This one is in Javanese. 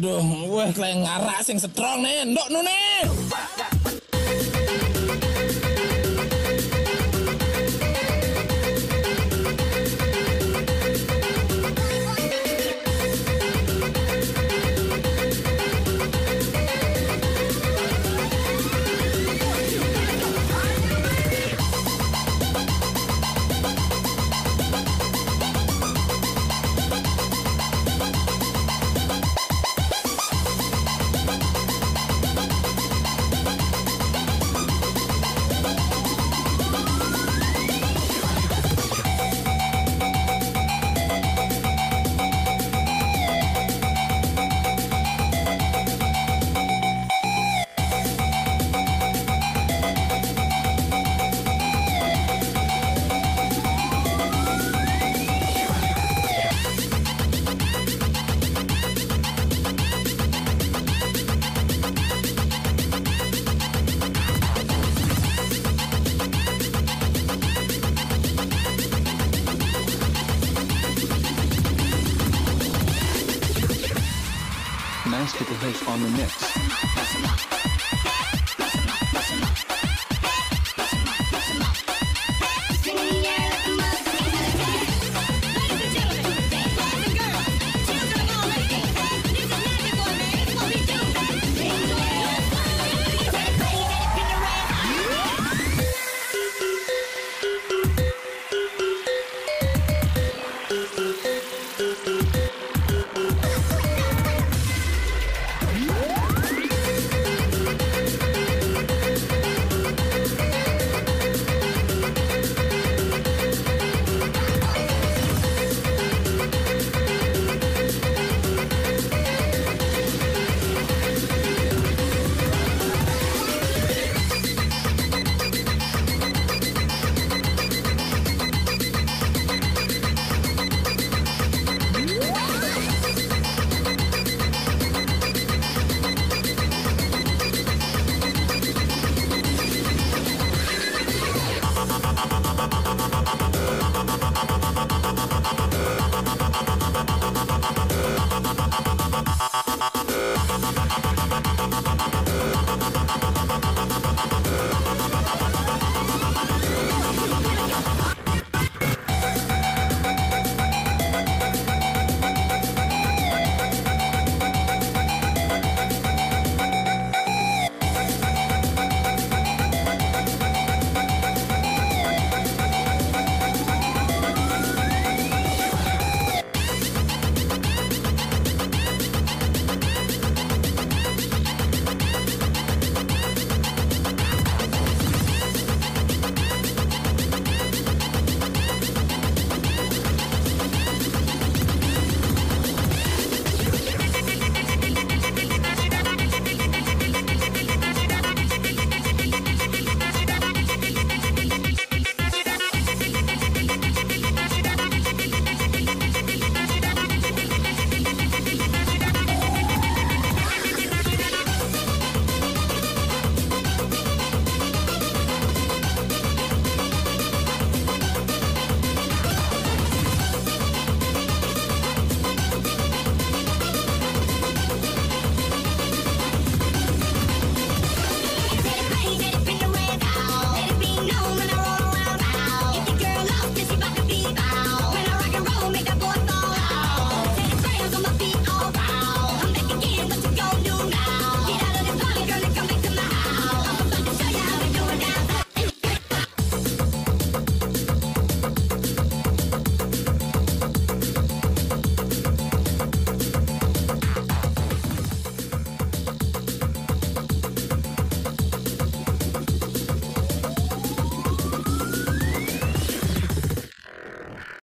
Waduh, weh kleng ngarak sing strong nih, ndok nu Master the hook on the mix.